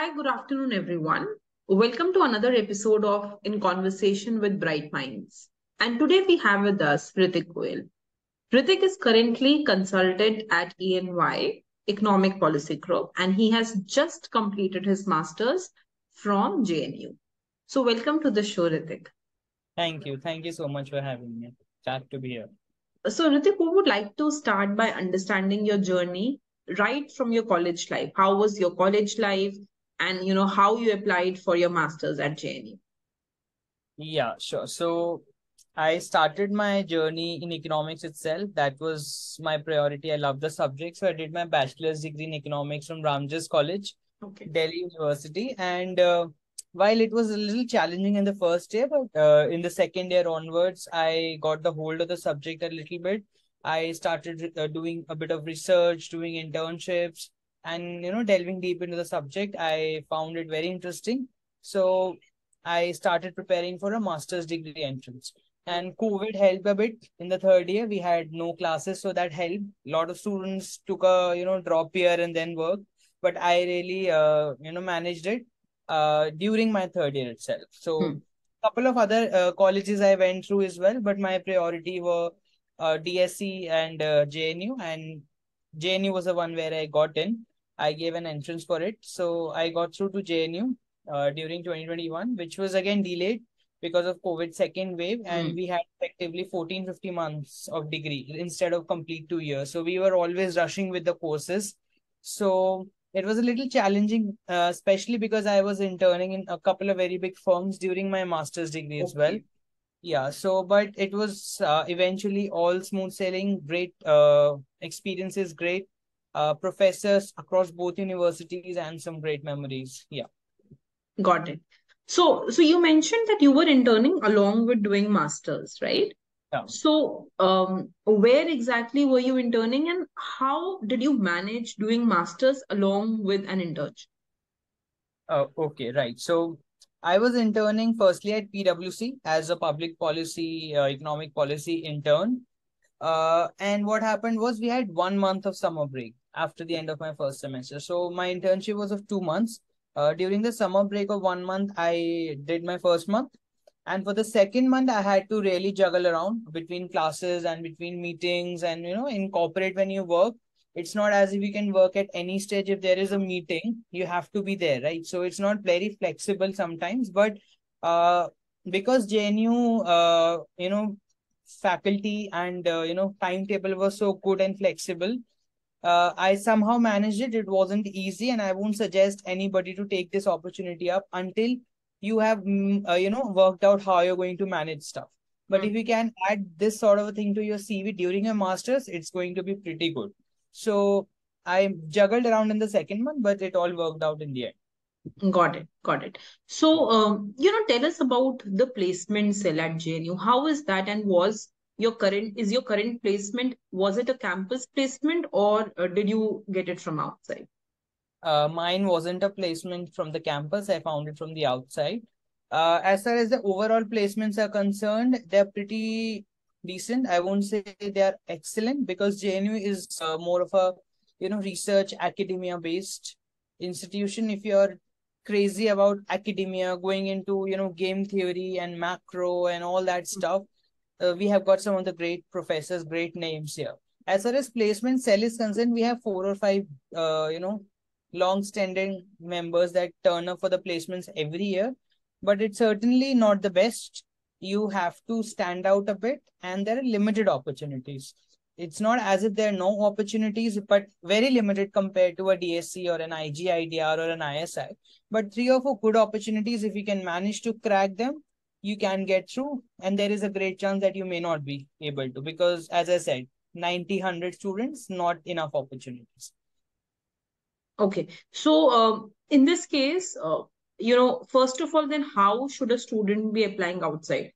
Hi, good afternoon, everyone. Welcome to another episode of In Conversation with Bright Minds. And today we have with us Ritik Goel. Ritik is currently consultant at ENY, Economic Policy Group, and he has just completed his master's from JNU. So, welcome to the show, Ritik. Thank you. Thank you so much for having me. Glad to be here. So, Ritik, we would like to start by understanding your journey right from your college life. How was your college life? And you know how you applied for your masters at JNU. Yeah, sure. So I started my journey in economics itself. That was my priority. I love the subject. So I did my bachelor's degree in economics from Ramjas College, okay. Delhi University. And uh, while it was a little challenging in the first year, but uh, in the second year onwards, I got the hold of the subject a little bit. I started uh, doing a bit of research, doing internships, and you know delving deep into the subject i found it very interesting. So i started preparing for a master's degree entrance. And covid helped a bit. In the third year we had no classes so that helped. A lot of students took a you know drop year and then work. But i really uh, you know managed it uh, during my third year itself. So a hmm. couple of other uh, colleges i went through as well but my priority were uh, dsc and uh, jnu and jnu was the one where i got in I gave an entrance for it. So I got through to JNU uh, during 2021, which was again delayed because of COVID second wave. And mm. we had effectively 14, 50 months of degree instead of complete two years. So we were always rushing with the courses. So it was a little challenging, uh, especially because I was interning in a couple of very big firms during my master's degree as well. Yeah, so but it was uh, eventually all smooth sailing, great uh, experiences, great uh, professors across both universities and some great memories. Yeah. Got it. So, so you mentioned that you were interning along with doing masters, right? Yeah. So, um, where exactly were you interning, and how did you manage doing masters along with an internship? Uh, okay, right. So, I was interning firstly at PwC as a public policy, uh, economic policy intern. Uh, and what happened was we had one month of summer break after the end of my first semester. So my internship was of two months. Uh, during the summer break of one month, I did my first month. And for the second month, I had to really juggle around between classes and between meetings. And, you know, incorporate when you work, it's not as if you can work at any stage. If there is a meeting, you have to be there, right? So it's not very flexible sometimes. But uh, because JNU, uh, you know, faculty and, uh, you know, timetable was so good and flexible, uh, I somehow managed it. It wasn't easy, and I won't suggest anybody to take this opportunity up until you have, mm, uh, you know, worked out how you're going to manage stuff. But mm. if you can add this sort of a thing to your CV during your masters, it's going to be pretty good. So I juggled around in the second month, but it all worked out in the end. Got it. Got it. So, um, you know, tell us about the placement cell at JNU. How is that, and was your current is your current placement was it a campus placement or uh, did you get it from outside? Uh, mine wasn't a placement from the campus. I found it from the outside. Uh, as far as the overall placements are concerned they're pretty decent. I won't say they're excellent because jnu is uh, more of a you know research academia based institution. If you're crazy about academia going into you know game theory and macro and all that stuff uh, we have got some of the great professors, great names here. As far as placement cell is concerned, we have four or five, uh, you know, long-standing members that turn up for the placements every year. But it's certainly not the best. You have to stand out a bit, and there are limited opportunities. It's not as if there are no opportunities, but very limited compared to a DSC or an IGIDR or an ISI. But three or four good opportunities, if you can manage to crack them, you can get through and there is a great chance that you may not be able to because as i said 90 100 students not enough opportunities. Okay. So um, in this case uh, you know first of all then how should a student be applying outside?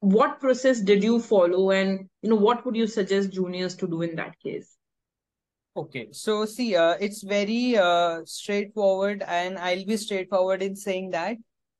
What process did you follow and you know what would you suggest juniors to do in that case? Okay. So see uh, it's very uh, straightforward and i'll be straightforward in saying that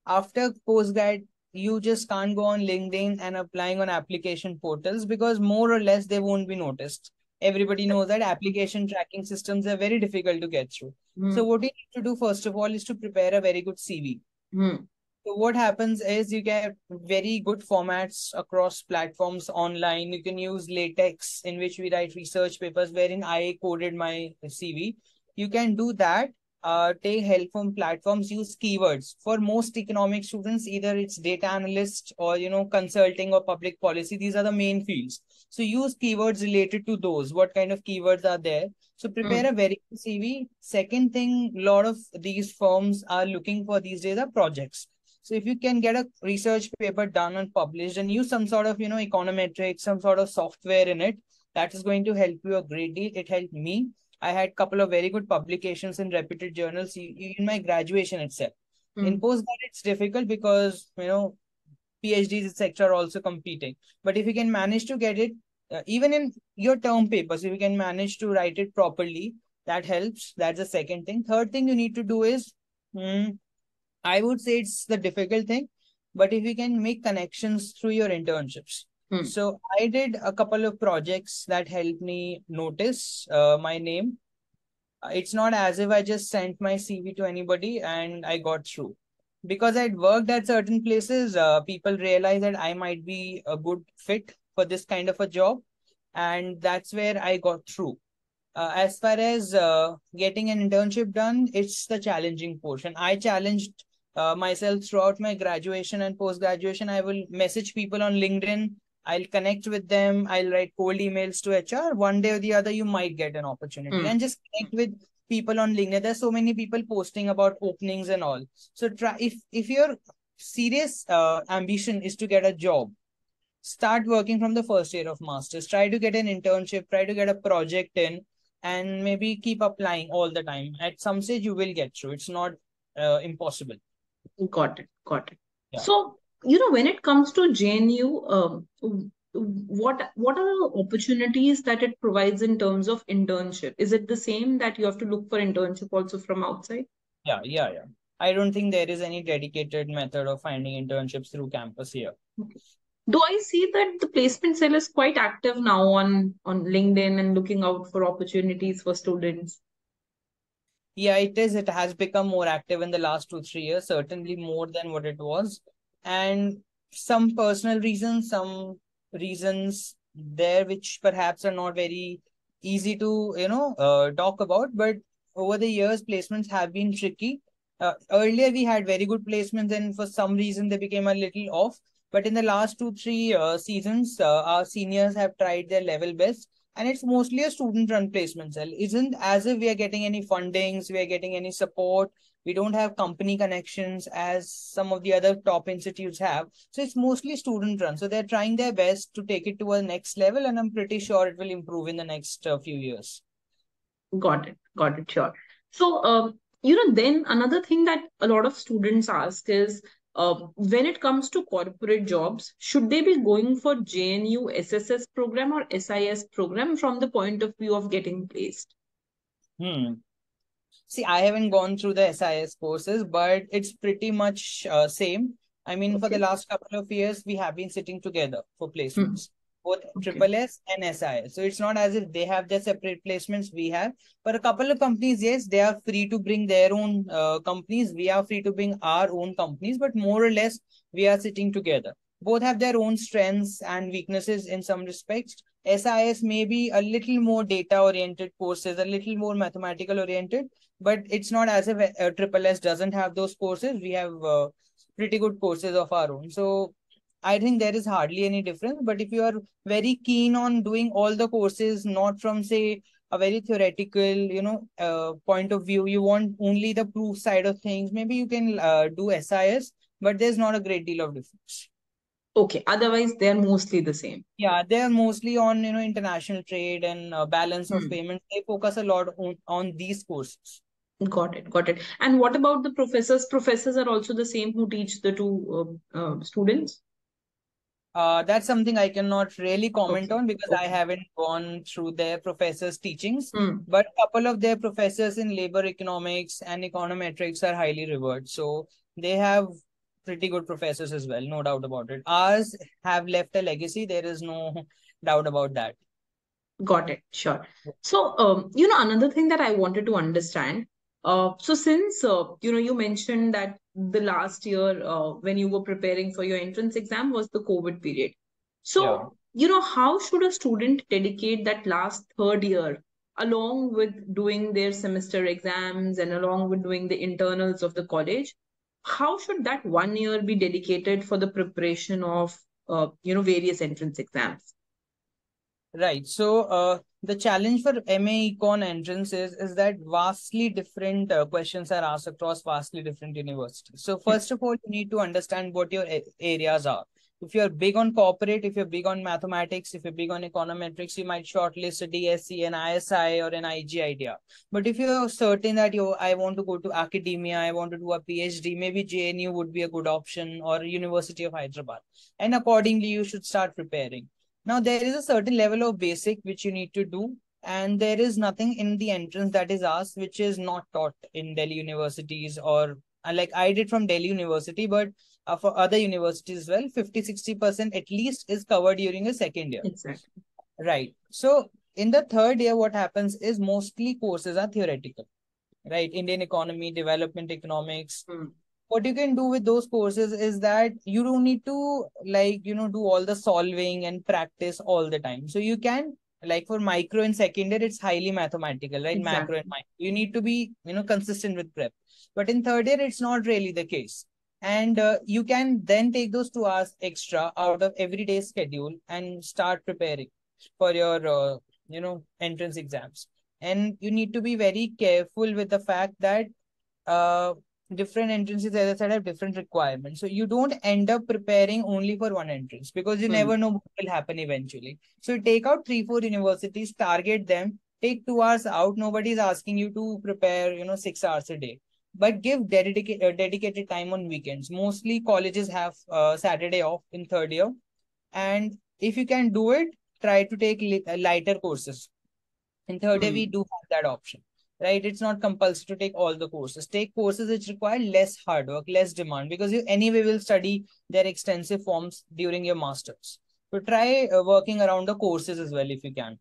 after postgrad you just can't go on LinkedIn and applying on application portals because more or less they won't be noticed. everybody knows that application tracking systems are very difficult to get through. Hmm. So what you need to do first of all is to prepare a very good CV. Hmm. So what happens is you get very good formats across platforms online. You can use LaTeX in which we write research papers wherein I coded my CV. You can do that. Uh, take help from platforms. Use keywords for most economic students. Either it's data analyst or you know consulting or public policy. These are the main fields. So use keywords related to those. What kind of keywords are there? So prepare a very good CV. Second thing, a lot of these firms are looking for these days are projects. So if you can get a research paper done and published and use some sort of, you know, econometrics, some sort of software in it, that is going to help you a great deal. It helped me. I had a couple of very good publications in reputed journals in my graduation itself. Mm. In postgrad, it's difficult because, you know, PhDs, etc. are also competing. But if you can manage to get it, uh, even in your term papers, if you can manage to write it properly, that helps. That's the second thing. Third thing you need to do is, hmm, I would say it's the difficult thing, but if you can make connections through your internships. Hmm. So I did a couple of projects that helped me notice uh, my name. It's not as if I just sent my CV to anybody and I got through. Because I'd worked at certain places, uh, people realized that I might be a good fit for this kind of a job. And that's where I got through uh, as far as uh, getting an internship done, it's the challenging portion. I challenged uh, myself throughout my graduation and post graduation. I will message people on LinkedIn. I'll connect with them. I'll write cold emails to HR. One day or the other, you might get an opportunity mm. and just connect with people on LinkedIn. There's so many people posting about openings and all. So try if if your serious uh, ambition is to get a job, start working from the first year of masters. Try to get an internship. Try to get a project in and maybe keep applying all the time. At some stage, you will get through. It's not uh, impossible. Got it. Got it. Yeah. So, you know, when it comes to JNU, um, what what are the opportunities that it provides in terms of internship? Is it the same that you have to look for internship also from outside? Yeah, yeah, yeah. I don't think there is any dedicated method of finding internships through campus here. Okay do I see that the placement cell is quite active now on on LinkedIn and looking out for opportunities for students? Yeah, it is. It has become more active in the last two, three years, certainly more than what it was. And some personal reasons, some reasons there which perhaps are not very easy to, you know, uh, talk about. But over the years, placements have been tricky. Uh, earlier, we had very good placements, and for some reason, they became a little off. But in the last two, three uh, seasons, uh, our seniors have tried their level best. And it's mostly a student run placement cell. Isn't as if we are getting any fundings, we are getting any support. We don't have company connections as some of the other top institutes have. So it's mostly student run. So they're trying their best to take it to a next level. And I'm pretty sure it will improve in the next uh, few years. Got it. Got it. Sure. So, um, you know, then another thing that a lot of students ask is uh, when it comes to corporate jobs, should they be going for JNU SSS program or SIS program from the point of view of getting placed? Hmm. See, I haven't gone through the SIS courses, but it's pretty much uh, same. I mean, okay. for the last couple of years, we have been sitting together for placements. Hmm both Triple S and SIS. So it's not as if they have their separate placements we have. But a couple of companies, yes, they are free to bring their own uh, companies. We are free to bring our own companies, but more or less we are sitting together. Both have their own strengths and weaknesses in some respects. SIS may be a little more data oriented courses, a little more mathematical oriented, but it's not as if uh, Triple S doesn't have those courses. We have uh, pretty good courses of our own. So I think there is hardly any difference. But if you are very keen on doing all the courses, not from say a very theoretical, you know, uh, point of view, you want only the proof side of things. Maybe you can uh, do SIS, but there's not a great deal of difference. Okay. Otherwise, they're mostly the same. Yeah, they're mostly on you know international trade and uh, balance of hmm. payments. They focus a lot on on these courses. Got it. Got it. And what about the professors? Professors are also the same who teach the two uh, uh, students? Uh, that's something I cannot really comment okay. on because okay. I haven't gone through their professors' teachings. Mm. But a couple of their professors in labor economics and econometrics are highly revered. So they have pretty good professors as well, no doubt about it. Ours have left a legacy. There is no doubt about that. Got it. Sure. So, um, you know, another thing that I wanted to understand. Uh, so since uh, you know, you mentioned that the last year uh, when you were preparing for your entrance exam was the COVID period. So, Yeah. you know, how should a student dedicate that last third year along with doing their semester exams and along with doing the internals of the college? How should that one year be dedicated for the preparation of, uh, you know, various entrance exams? Right. So, uh, the challenge for MA Econ entrance is, is that vastly different uh, questions are asked across vastly different universities. So, first of all, you need to understand what your areas are. If you're big on corporate, if you're big on mathematics, if you're big on econometrics, you might shortlist a DSC, an ISI, or an IGIDR. But if you're certain that you, I want to go to academia, I want to do a PhD, maybe JNU would be a good option, or University of Hyderabad, and accordingly, you should start preparing. Now, there is a certain level of basic which you need to do, and there is nothing in the entrance that is asked which is not taught in Delhi universities or like I did from Delhi University, but uh, for other universities as well, 50 60% at least is covered during a second year. Exactly. Right. So, in the third year, what happens is mostly courses are theoretical, right? Indian economy, development economics, Hmm. what you can do with those courses is that you don't need to like you know do all the solving and practice all the time so you can like for micro and second year it's highly mathematical right macro Exactly. and micro you need to be you know consistent with prep but in third year it's not really the case and uh, you can then take those two hours extra out of every day's schedule and start preparing for your uh, you know entrance exams and you need to be very careful with the fact that uh different entrances, as I said, have different requirements. So you don't end up preparing only for one entrance because you Hmm. never know what will happen eventually. So take out three, four universities, target them, take two hours out. Nobody's asking you to prepare, you know, six hours a day. But give dedicated uh, dedicated time on weekends. Mostly colleges have uh, Saturday off in third year, and if you can do it, try to take uh, lighter courses. In third year, we Hmm. do have that option right? It's not compulsory to take all the courses. Take courses which require less hard work, less demand, because you anyway will study their extensive forms during your masters. So try uh, working around the courses as well if you can.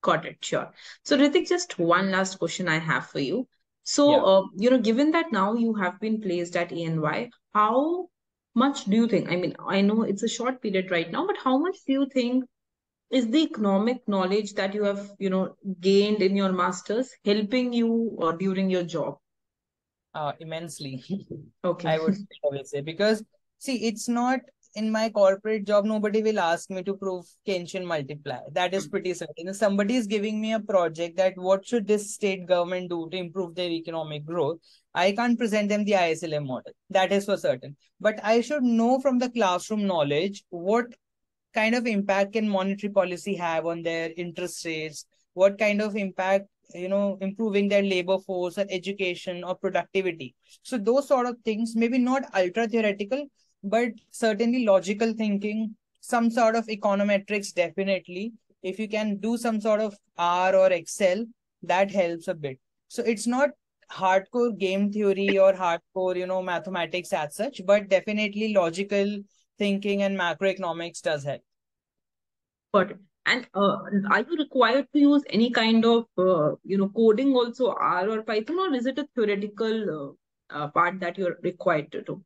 Got it. Sure. So, Ritik, just one last question I have for you. So, Yeah. uh, you know, given that now you have been placed at ENY, how much do you think? I mean, I know it's a short period right now, but how much do you think is the economic knowledge that you have, you know, gained in your masters helping you uh, during your job? Uh, immensely, Okay. I would I would say because see, it's not in my corporate job. Nobody will ask me to prove Keynesian multiplier. That is pretty certain. If somebody is giving me a project that what should this state government do to improve their economic growth, I can't present them the ISLM model. That is for certain. But I should know from the classroom knowledge what kind of impact can monetary policy have on their interest rates what kind of impact you know improving their labor force or education or productivity so those sort of things maybe not ultra theoretical but certainly logical thinking some sort of econometrics definitely if you can do some sort of r or excel that helps a bit so it's not hardcore game theory or hardcore you know mathematics as such but definitely logical thinking and macroeconomics does help it. And uh, are you required to use any kind of, uh, you know, coding also R or Python, or is it a theoretical uh, uh, part that you're required to do?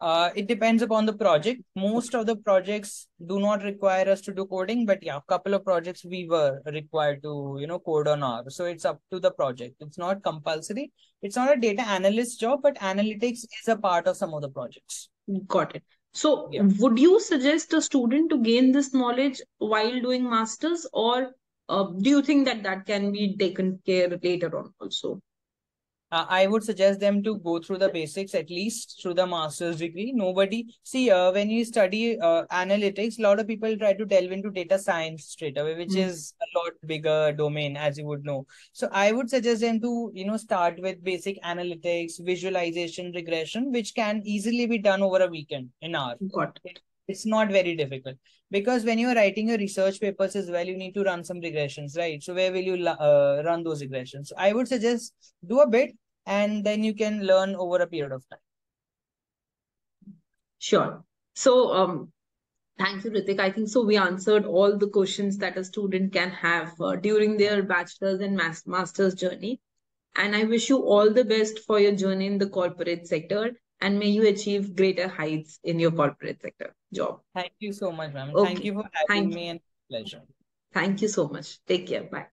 Uh, it depends upon the project. Most of the projects do not require us to do coding, but yeah, a couple of projects we were required to, you know, code on R. So it's up to the project. It's not compulsory. It's not a data analyst job, but analytics is a part of some of the projects. Got it. So, Yeah. would you suggest a student to gain this knowledge while doing masters, or uh, do you think that that can be taken care later on also? Uh, I would suggest them to go through the basics at least through the master's degree. Nobody see uh, when you study uh, analytics, a lot of people try to delve into data science straight away, which Mm. is a lot bigger domain, as you would know. So I would suggest them to you know start with basic analytics, visualization, regression, which can easily be done over a weekend in hour. Got it it's not very difficult because when you're writing your research papers as well you need to run some regressions right so where will you uh, run those regressions so i would suggest do a bit and then you can learn over a period of time sure so um Thank you, Ritik. I think so. We answered all the questions that a student can have uh, during their bachelor's and master's journey. And I wish you all the best for your journey in the corporate sector and may you achieve greater heights in your corporate sector job. Thank you so much, ma'am. Okay. Thank you for having Thank me and pleasure. Thank you so much. Take care. Bye.